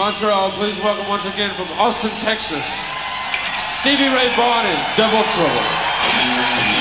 Montreal, please welcome once again from Austin, Texas, Stevie Ray Vaughan and Double Trouble.